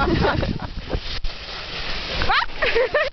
Fuck!